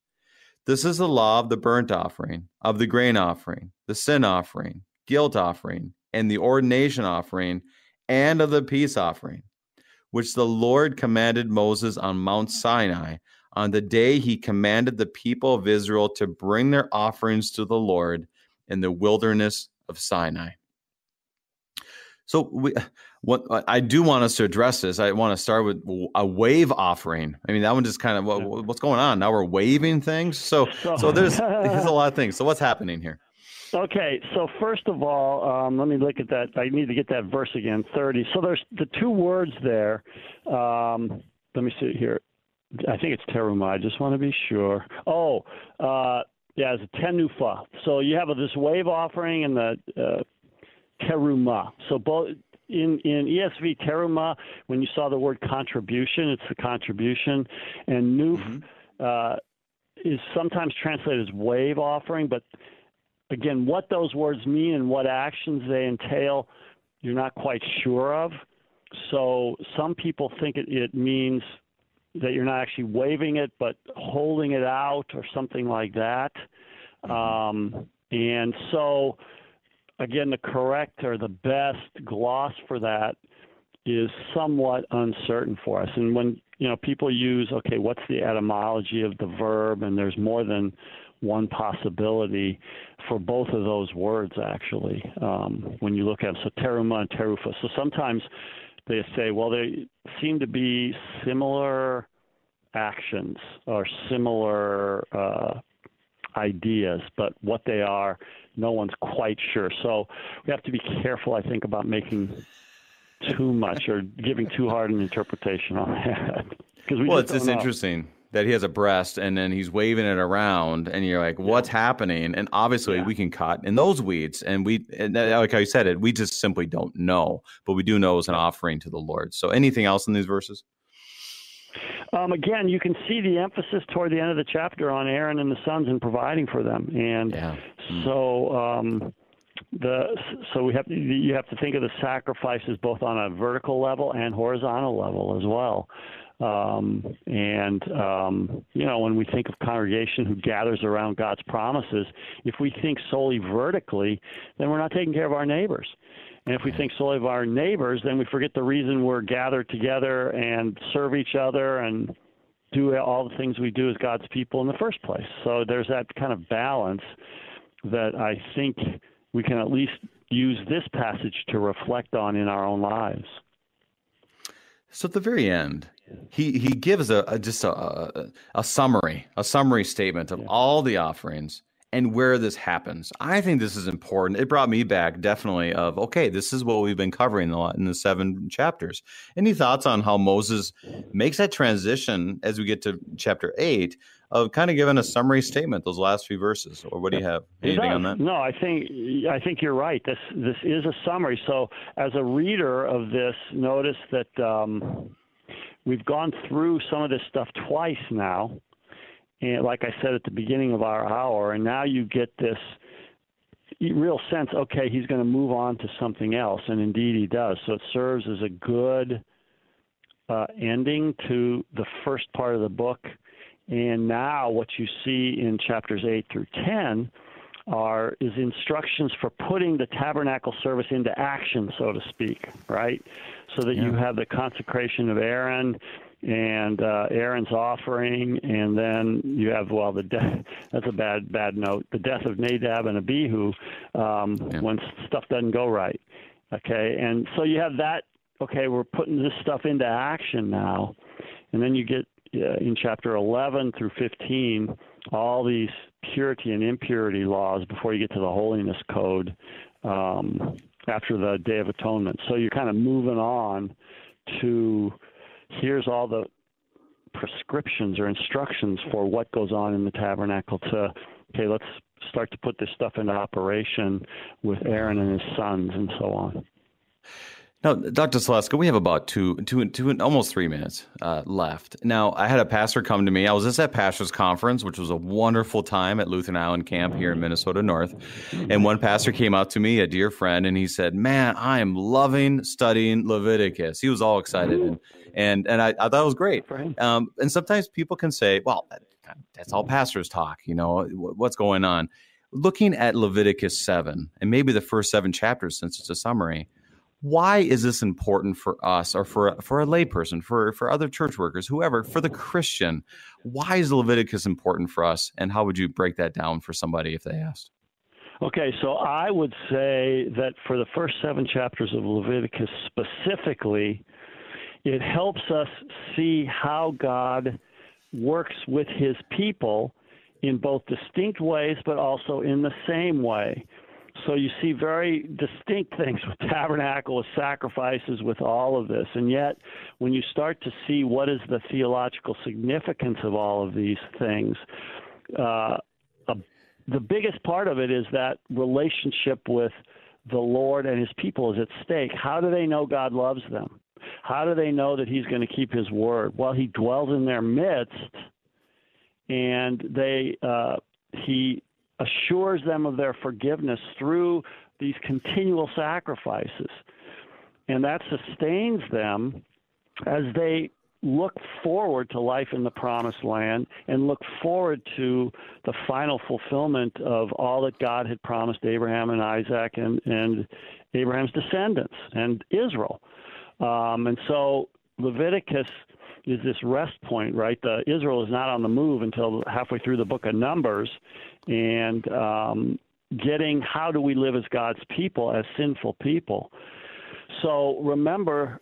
This is the law of the burnt offering, of the grain offering, the sin offering, guilt offering and the ordination offering and of the peace offering, which the Lord commanded Moses on Mount Sinai on the day he commanded the people of Israel to bring their offerings to the Lord in the wilderness of Sinai. So we, what I do want us to address this. I want to start with a wave offering. I mean, that one just kind of what, what's going on now. We're waving things. So so, so there's there's a (laughs) lot of things. So what's happening here? Okay, so first of all, um, let me look at that. I need to get that verse again, 30. So there's the two words there. Um, let me see here. I think it's teruma. I just want to be sure. Oh, uh, yeah, it's a tenufa. So you have this wave offering and the uh, teruma. So both in in ESV teruma, when you saw the word contribution, it's the contribution, and nuf mm-hmm. uh, is sometimes translated as wave offering, but again, what those words mean and what actions they entail, you're not quite sure of. So some people think it, it means that you're not actually waving it, but holding it out or something like that. Mm-hmm. Um, and so, again, the correct or the best gloss for that is somewhat uncertain for us. And when you know people use, okay, what's the etymology of the verb? And there's more than one possibility for both of those words actually um, when you look at them. So teruma and tenufa. So sometimes they say, well, they seem to be similar actions or similar uh, ideas, but what they are, no one's quite sure. So we have to be careful, I think, about making too much or giving too hard an interpretation on that. Because we well, it's just interesting that he has a breast and then he's waving it around and you're like what's yeah. happening and obviously yeah. we can cut in those weeds and we and like I said it we just simply don't know but we do know it's an offering to the lord so anything else in these verses um, again, you can see the emphasis toward the end of the chapter on Aaron and the sons and providing for them, and yeah. mm. so um, the so we have you have to think of the sacrifices both on a vertical level and horizontal level as well. Um, and um, you know, when we think of congregation who gathers around God's promises, if we think solely vertically, then we're not taking care of our neighbors. And if we think solely of our neighbors, then we forget the reason we're gathered together and serve each other and do all the things we do as God's people in the first place. So there's that kind of balance that I think we can at least use this passage to reflect on in our own lives. So at the very end, he he gives a, a just a, a, a summary, a summary statement of yeah. all the offerings and where this happens. I think this is important. It brought me back definitely of okay, this is what we've been covering a lot in the seven chapters. Any thoughts on how Moses makes that transition as we get to chapter eight of kind of giving a summary statement those last few verses, or what do you have? Anything on that? No, I think I think you're right. This this is a summary. So as a reader of this, notice that. Um, we've gone through some of this stuff twice now and like I said at the beginning of our hour, and now you get this real sense. Okay, he's going to move on to something else, and indeed he does. So it serves as a good uh, ending to the first part of the book. And now what you see in chapters eight through ten are is instructions for putting the tabernacle service into action, so to speak, right? So that yeah. you have the consecration of Aaron and uh, Aaron's offering, and then you have well the death. (laughs) That's a bad bad note. The death of Nadab and Abihu um, yeah. when stuff doesn't go right. Okay, and so you have that. Okay, we're putting this stuff into action now, and then you get uh, in chapter 11 through 15 all these purity and impurity laws before you get to the holiness code um, after the Day of Atonement. So you're kind of moving on to here's all the prescriptions or instructions for what goes on in the tabernacle to okay let's start to put this stuff into operation with aaron and his sons and so on now, Dr. Saleska, we have about two, two, two, almost three minutes uh, left. Now, I had a pastor come to me. I was just at Pastors Conference, which was a wonderful time at Lutheran Island Camp here in Minnesota North. And one pastor came out to me, a dear friend, and he said, "Man, I am loving studying Leviticus." He was all excited, and and and I, I thought it was great. Um, and sometimes people can say, "Well, that's all pastors talk." You know, what's going on? looking at Leviticus 7 and maybe the first seven chapters since it's a summary, why is this important for us or for for a layperson, for for other church workers, whoever, for the Christian? Why is Leviticus important for us and how would you break that down for somebody if they asked? Okay, so I would say that for the first 7 chapters of Leviticus specifically, it helps us see how God works with his people in both distinct ways but also in the same way. So you see very distinct things with tabernacle, with sacrifices, with all of this. And yet, when you start to see what is the theological significance of all of these things, uh, a, the biggest part of it is that relationship with the Lord and his people is at stake. How do they know God loves them? How do they know that he's going to keep his word? Well, he dwells in their midst and they uh, he assures them of their forgiveness through these continual sacrifices. And that sustains them as they look forward to life in the promised land and look forward to the final fulfillment of all that God had promised Abraham and Isaac and, and Abraham's descendants and Israel. Um, and so Leviticus is this rest point, right? The, Israel is not on the move until halfway through the book of Numbers, and um, getting how do we live as God's people, as sinful people. So remember,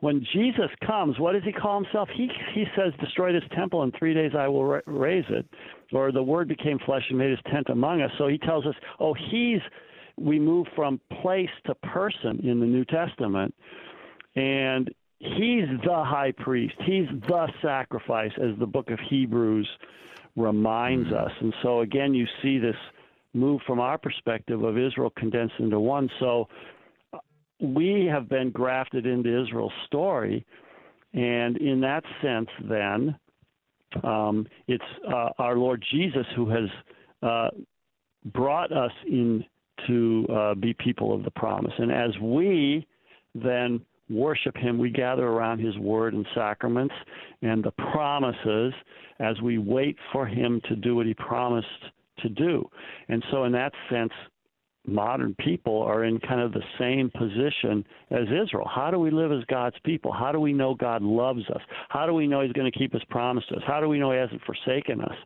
when Jesus comes, what does he call himself? He he says, "Destroy this temple, in three days I will ra- raise it." Or the Word became flesh and made His tent among us. So he tells us, "Oh, he's." We move from place to person in the New Testament, and he's the high priest. He's the sacrifice, as the book of Hebrews reminds mm-hmm. us. And so, again, you see this move from our perspective of Israel condensed into one. So, uh, we have been grafted into Israel's story. And in that sense, then, um, it's uh, our Lord Jesus who has uh, brought us in to uh, be people of the promise. And as we then worship Him, we gather around His Word and sacraments and the promises as we wait for Him to do what He promised to do. And so, in that sense, modern people are in kind of the same position as Israel. How do we live as God's people? How do we know God loves us? How do we know He's going to keep His promises? How do we know He hasn't forsaken us?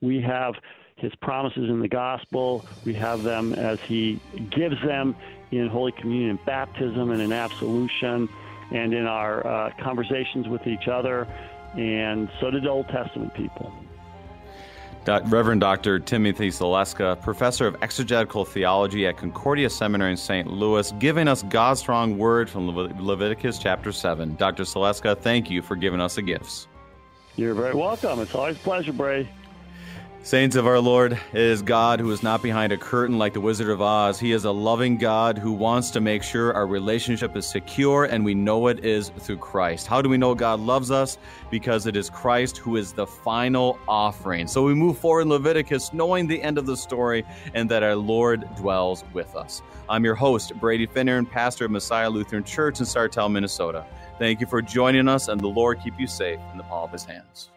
We have His promises in the gospel, we have them as He gives them in Holy Communion baptism and in absolution and in our uh, conversations with each other. And so did the Old Testament people. Reverend Dr. Timothy Saleska, professor of exegetical theology at Concordia Seminary in St. Louis, giving us God's strong word from Leviticus chapter 7. Dr. Saleska, thank you for giving us the gifts. You're very welcome. It's always a pleasure, Bray. Saints of our Lord is God who is not behind a curtain like the Wizard of Oz. He is a loving God who wants to make sure our relationship is secure and we know it is through Christ. How do we know God loves us? Because it is Christ who is the final offering. So we move forward in Leviticus knowing the end of the story and that our Lord dwells with us. I'm your host, Brady Finnern, and pastor of Messiah Lutheran Church in Sartell, Minnesota. Thank you for joining us, and the Lord keep you safe in the palm of his hands.